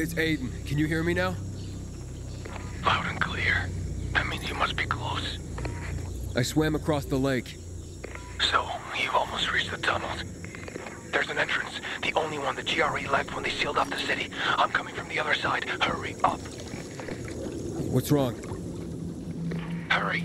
it's Aiden. Can you hear me now? Loud and clear. That means you must be close. I swam across the lake. So, you've almost reached the tunnels. There's an entrance, the only one the GRE left when they sealed off the city. I'm coming from the other side. Hurry up. What's wrong? Hurry.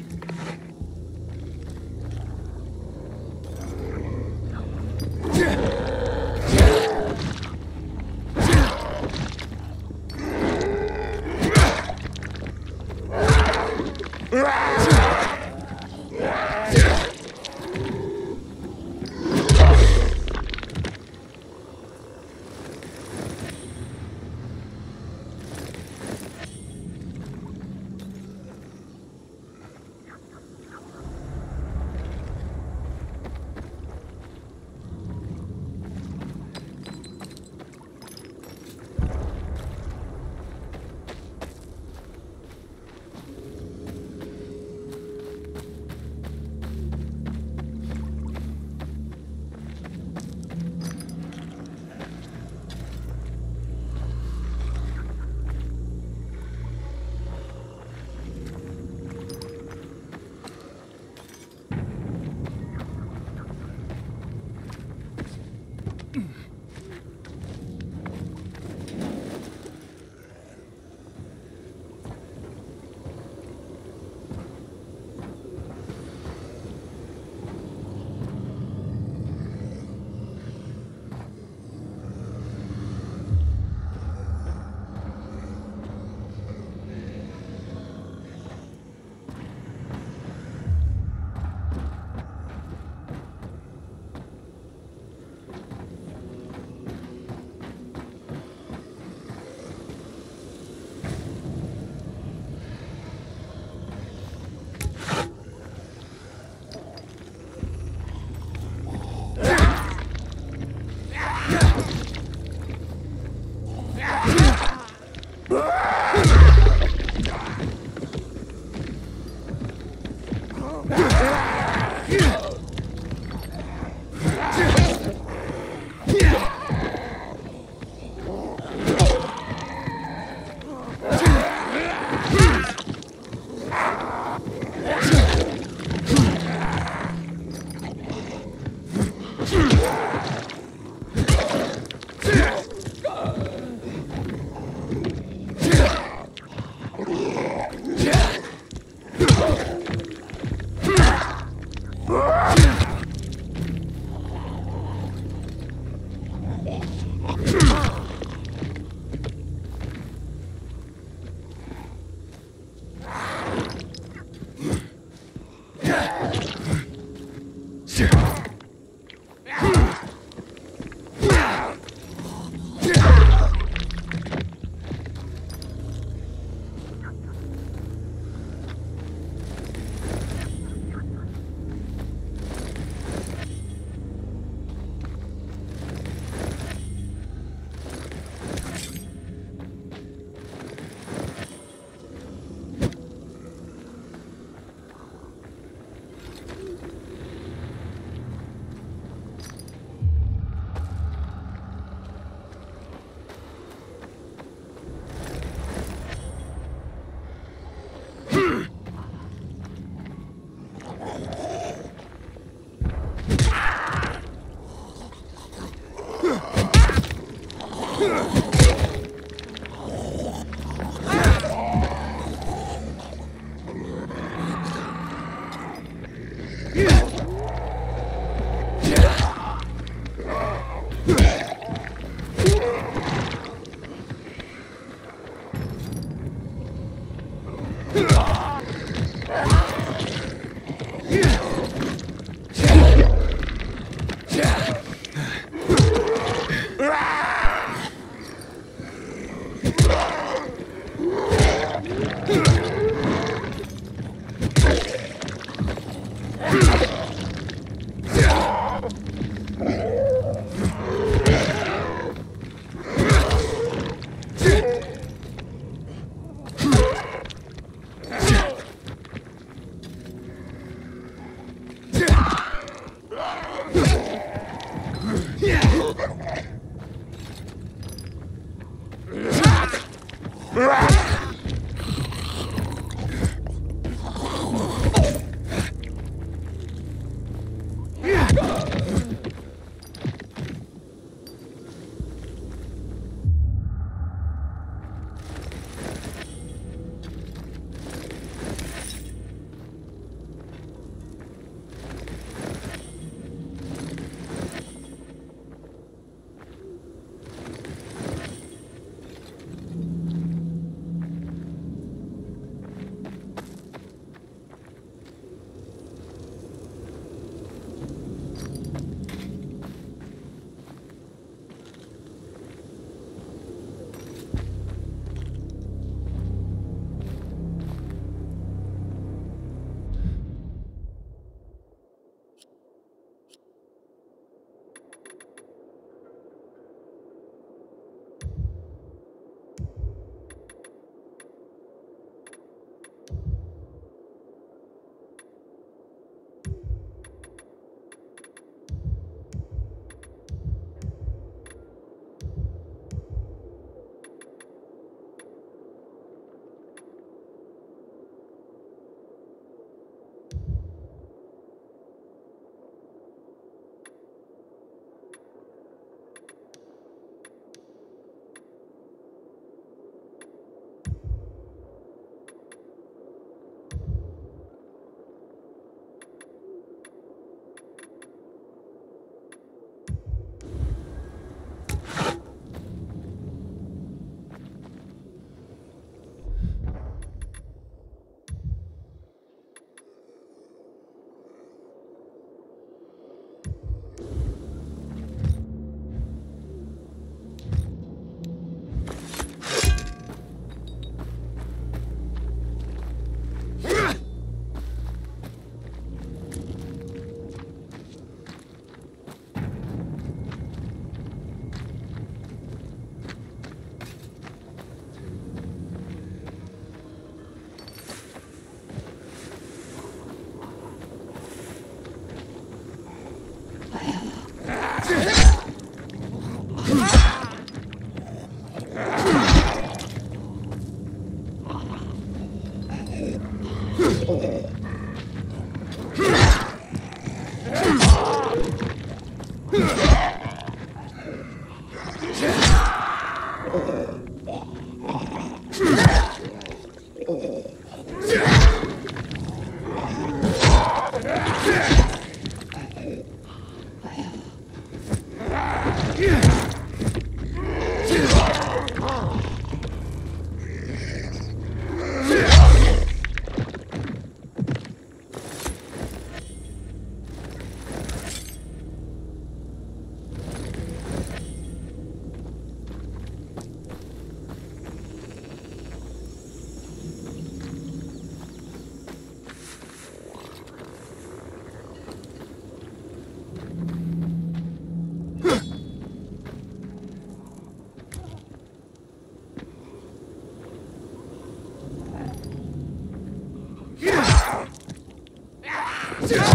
Yeah!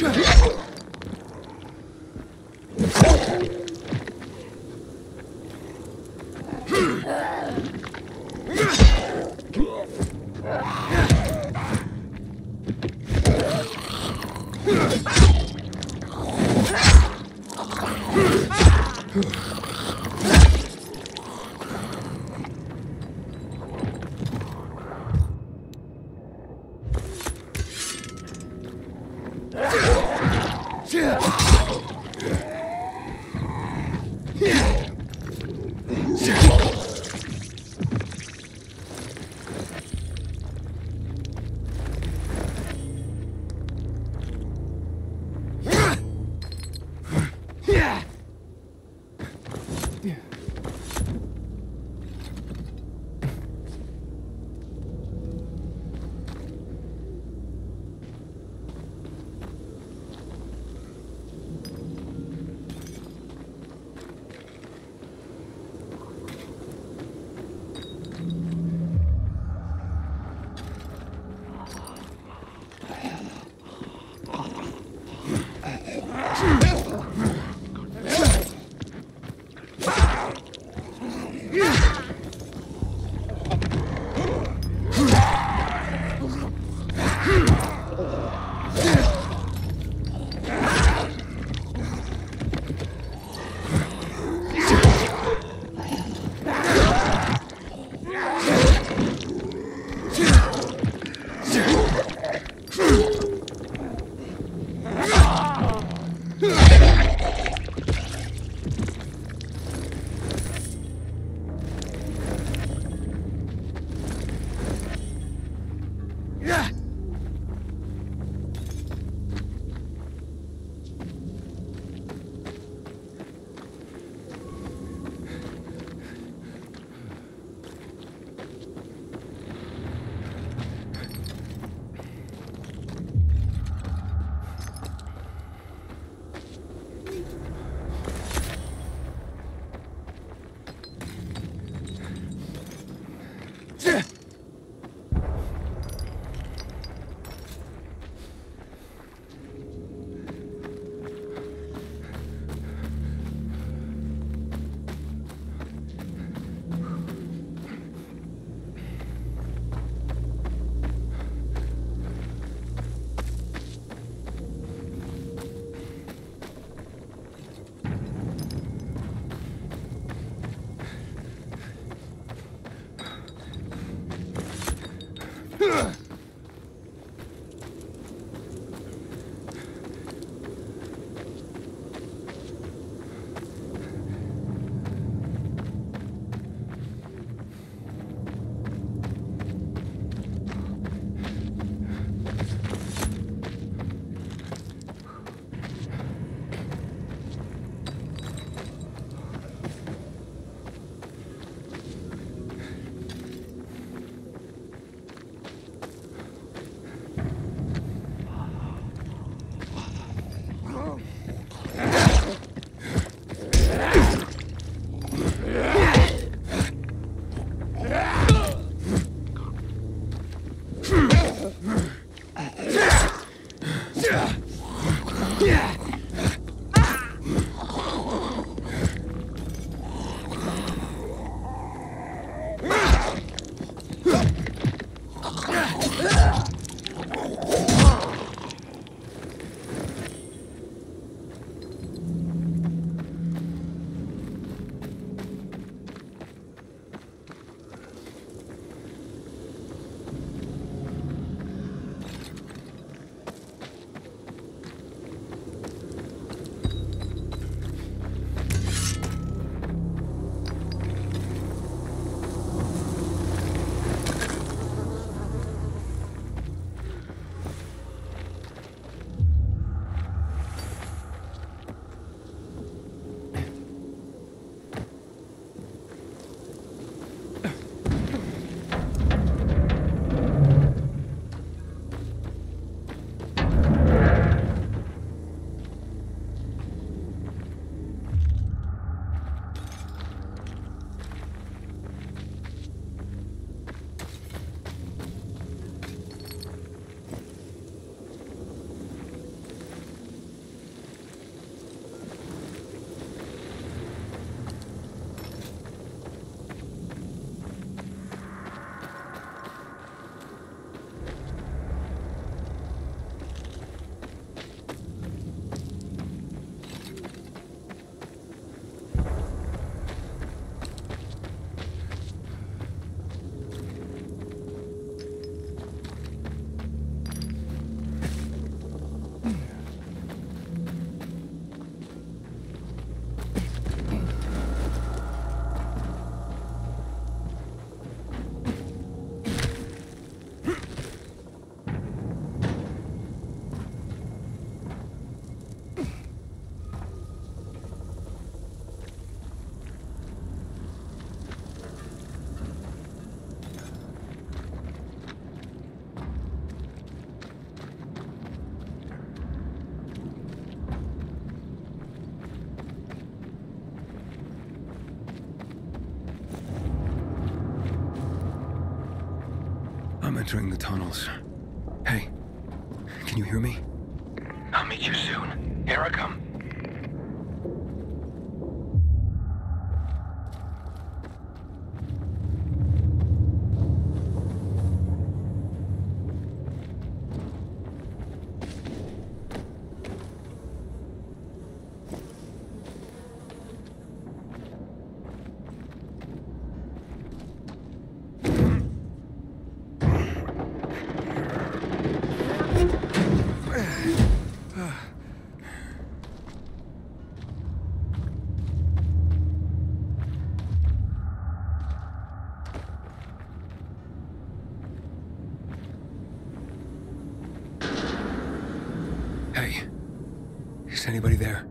Gotcha! I'm entering the tunnels. Hey, can you hear me? I'll meet you soon. Here I come. Hey, is anybody there?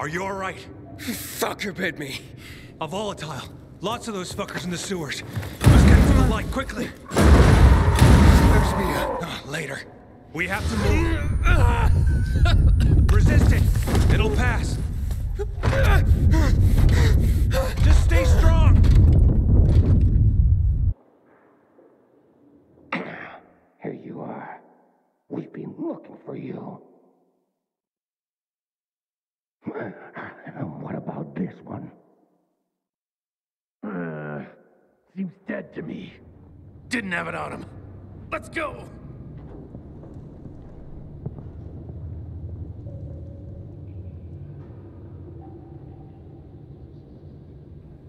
Are you alright? Fucker bit me. A volatile. Lots of those fuckers in the sewers. Let's get to the light, quickly. Where's Mia? Uh, later. We have to move. Resist it. It'll pass. Just stay strong. Here you are. We've been looking for you. Seems dead to me. Didn't have it on him. Let's go.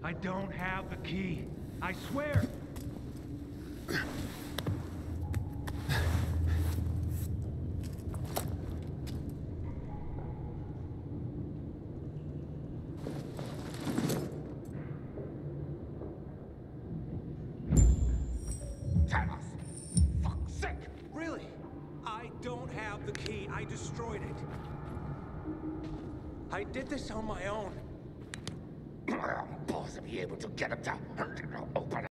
I don't have the key. I swear.